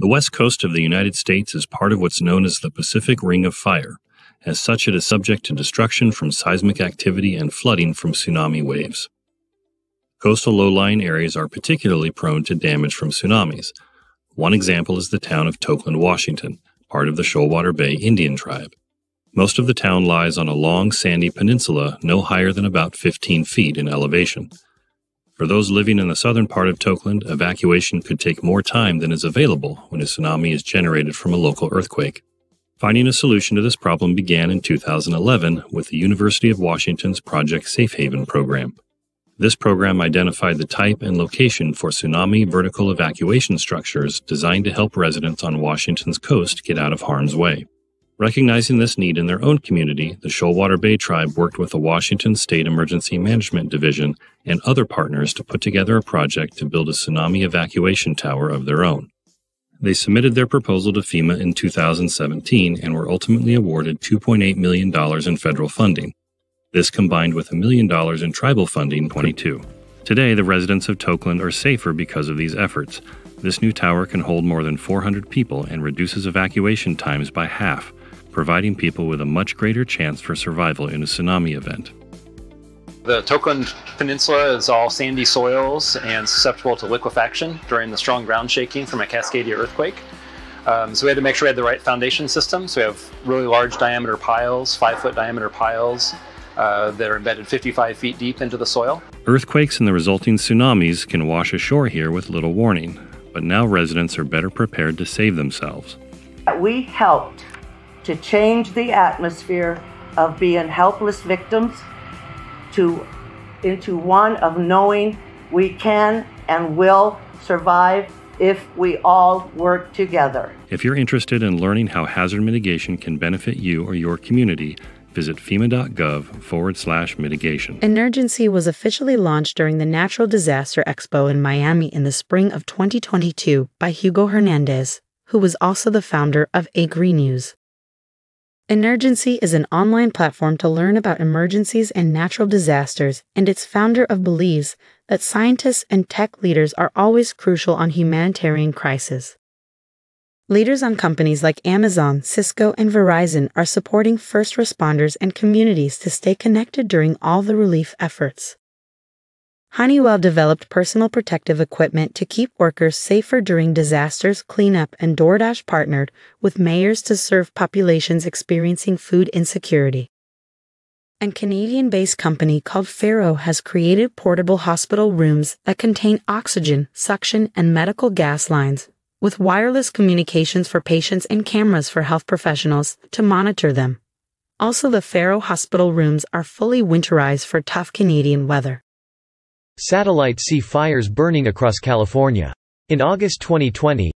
The west coast of the United States is part of what's known as the Pacific Ring of Fire. As such, it is subject to destruction from seismic activity and flooding from tsunami waves. Coastal low-lying areas are particularly prone to damage from tsunamis. One example is the town of Tokeland, Washington, part of the Shoalwater Bay Indian tribe. Most of the town lies on a long sandy peninsula no higher than about 15 feet in elevation. For those living in the southern part of Tokeland, evacuation could take more time than is available when a tsunami is generated from a local earthquake. Finding a solution to this problem began in 2011 with the University of Washington's Project Safe Haven program. This program identified the type and location for tsunami vertical evacuation structures designed to help residents on Washington's coast get out of harm's way. Recognizing this need in their own community, the Shoalwater Bay Tribe worked with the Washington State Emergency Management Division and other partners to put together a project to build a tsunami evacuation tower of their own. They submitted their proposal to FEMA in 2017 and were ultimately awarded $2.8 million in federal funding. This combined with a million dollars in tribal funding 22. Today, the residents of Tokeland are safer because of these efforts. This new tower can hold more than 400 people and reduces evacuation times by half providing people with a much greater chance for survival in a tsunami event. The Tokeland Peninsula is all sandy soils and susceptible to liquefaction during the strong ground shaking from a Cascadia earthquake. Um, so we had to make sure we had the right foundation system. So we have really large diameter piles, five foot diameter piles uh, that are embedded 55 feet deep into the soil. Earthquakes and the resulting tsunamis can wash ashore here with little warning, but now residents are better prepared to save themselves. We helped to change the atmosphere of being helpless victims to into one of knowing we can and will survive if we all work together. If you're interested in learning how hazard mitigation can benefit you or your community, visit FEMA.gov forward slash mitigation. Inergency was officially launched during the Natural Disaster Expo in Miami in the spring of 2022 by Hugo Hernandez, who was also the founder of eGreenews. Inergency is an online platform to learn about emergencies and natural disasters, and its founder of believes that scientists and tech leaders are always crucial on humanitarian crises. Leaders on companies like Amazon, Cisco, and Verizon are supporting first responders and communities to stay connected during all the relief efforts. Honeywell developed personal protective equipment to keep workers safer during disasters, cleanup, and DoorDash partnered with mayors to serve populations experiencing food insecurity. And Canadian based company called Faro has created portable hospital rooms that contain oxygen, suction, and medical gas lines, with wireless communications for patients and cameras for health professionals to monitor them. Also, the Faro hospital rooms are fully winterized for tough Canadian weather. Satellites see fires burning across California. In August 2020,